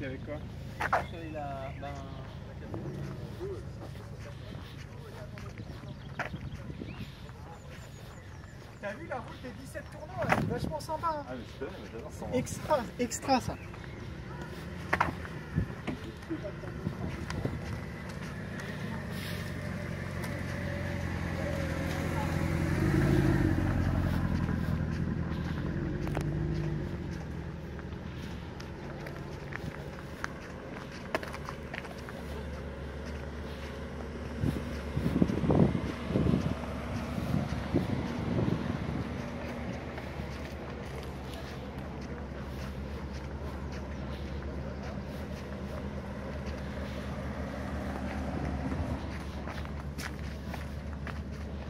Il a, ben, T'as vu la route des 17 tournois, là, c'est vachement sympa. hein. Ah, mais je connais, mais j'adore ça. Extra, extra ça.